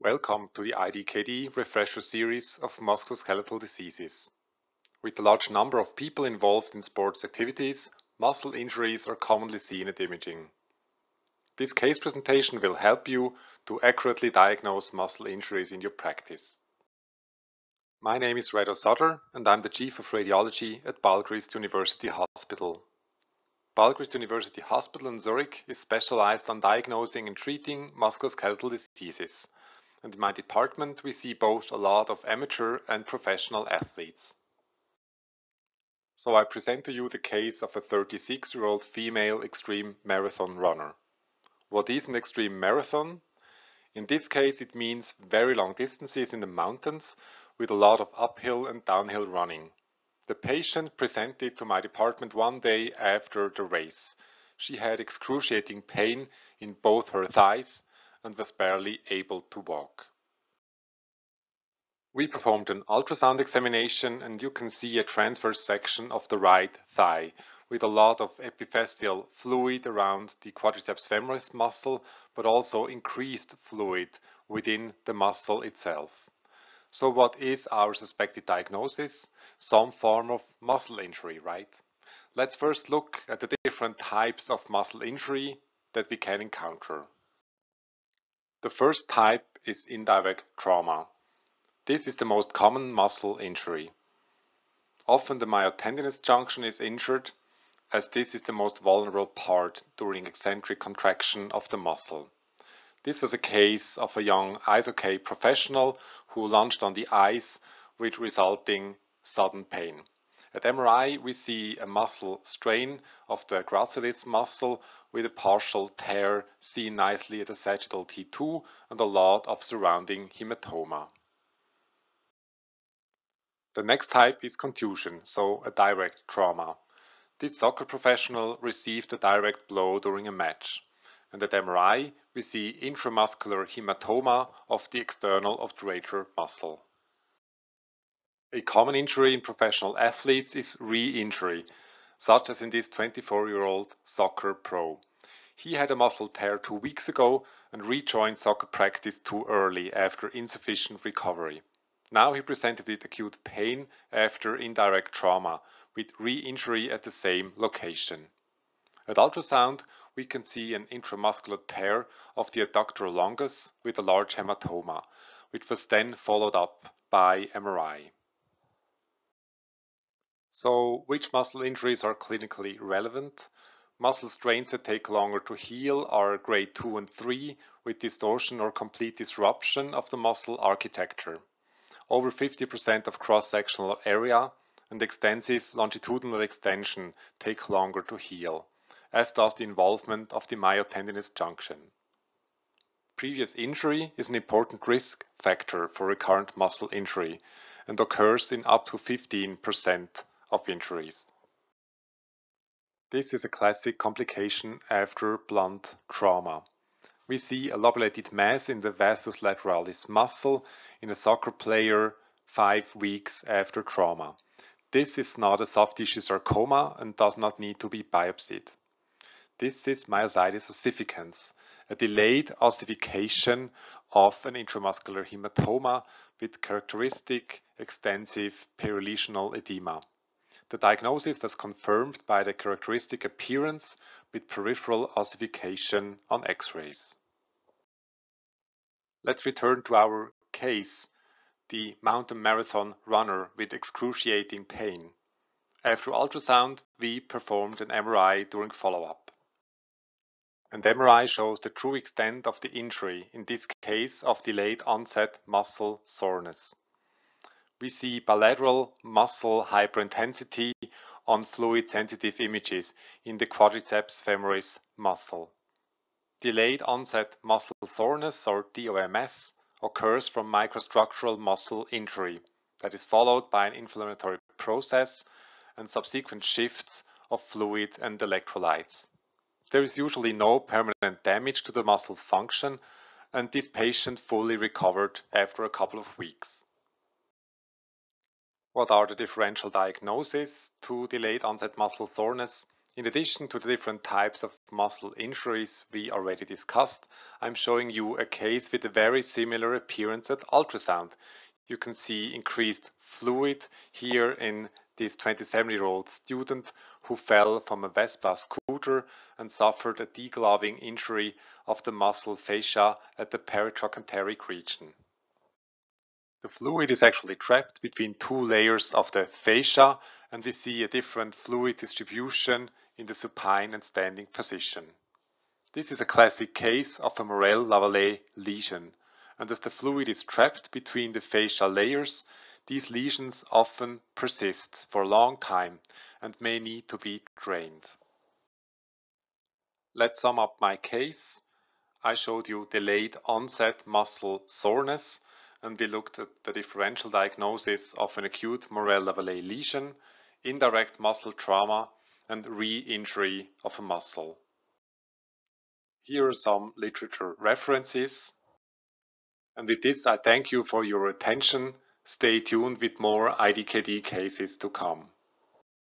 Welcome to the IDKD refresher series of musculoskeletal diseases. With a large number of people involved in sports activities, muscle injuries are commonly seen at imaging. This case presentation will help you to accurately diagnose muscle injuries in your practice. My name is Reto Sutter and I'm the Chief of Radiology at Balgrist University Hospital. Balgrist University Hospital in Zurich is specialized on diagnosing and treating musculoskeletal diseases. And in my department, we see both a lot of amateur and professional athletes. So I present to you the case of a 36-year-old female extreme marathon runner. What is an extreme marathon? In this case, it means very long distances in the mountains with a lot of uphill and downhill running. The patient presented to my department one day after the race. She had excruciating pain in both her thighs and was barely able to walk. We performed an ultrasound examination and you can see a transverse section of the right thigh with a lot of epifascial fluid around the quadriceps femoris muscle, but also increased fluid within the muscle itself. So what is our suspected diagnosis? Some form of muscle injury, right? Let's first look at the different types of muscle injury that we can encounter. The first type is indirect trauma. This is the most common muscle injury. Often the myotendinous junction is injured as this is the most vulnerable part during eccentric contraction of the muscle. This was a case of a young ice hockey professional who lunged on the ice with resulting sudden pain. At MRI, we see a muscle strain of the gracilis muscle with a partial tear seen nicely at the sagittal T2 and a lot of surrounding hematoma. The next type is contusion, so a direct trauma. This soccer professional received a direct blow during a match and at MRI we see intramuscular hematoma of the external obturator muscle. A common injury in professional athletes is re-injury, such as in this 24-year-old soccer pro. He had a muscle tear two weeks ago and rejoined soccer practice too early after insufficient recovery. Now he presented with acute pain after indirect trauma, with re-injury at the same location. At ultrasound, we can see an intramuscular tear of the adductor longus with a large hematoma, which was then followed up by MRI. So, which muscle injuries are clinically relevant? Muscle strains that take longer to heal are grade 2 and 3 with distortion or complete disruption of the muscle architecture. Over 50% of cross-sectional area and extensive longitudinal extension take longer to heal as does the involvement of the myotendinous junction. Previous injury is an important risk factor for recurrent muscle injury and occurs in up to 15% of injuries. This is a classic complication after blunt trauma. We see a lobulated mass in the vastus lateralis muscle in a soccer player five weeks after trauma. This is not a soft tissue sarcoma and does not need to be biopsied. This is myositis ossificans, a delayed ossification of an intramuscular hematoma with characteristic extensive perilesional edema. The diagnosis was confirmed by the characteristic appearance with peripheral ossification on X-rays. Let's return to our case, the mountain marathon runner with excruciating pain. After ultrasound, we performed an MRI during follow-up. An MRI shows the true extent of the injury, in this case of delayed onset muscle soreness. We see bilateral muscle hyperintensity on fluid-sensitive images in the quadriceps femoris muscle. Delayed onset muscle soreness, or DOMS, occurs from microstructural muscle injury that is followed by an inflammatory process and subsequent shifts of fluid and electrolytes. There is usually no permanent damage to the muscle function and this patient fully recovered after a couple of weeks. What are the differential diagnoses to delayed onset muscle soreness? In addition to the different types of muscle injuries we already discussed, I'm showing you a case with a very similar appearance at ultrasound. You can see increased fluid here in this 27-year-old student who fell from a Vespa scooter and suffered a degloving injury of the muscle fascia at the peritrochanteric region. The fluid is actually trapped between two layers of the fascia and we see a different fluid distribution in the supine and standing position. This is a classic case of a Morel-Lavallée lesion and as the fluid is trapped between the fascial layers, these lesions often persist for a long time and may need to be drained. Let's sum up my case. I showed you delayed onset muscle soreness and we looked at the differential diagnosis of an acute Morel-Lavallée lesion, indirect muscle trauma and re-injury of a muscle. Here are some literature references. And with this, I thank you for your attention Stay tuned with more IDKD cases to come.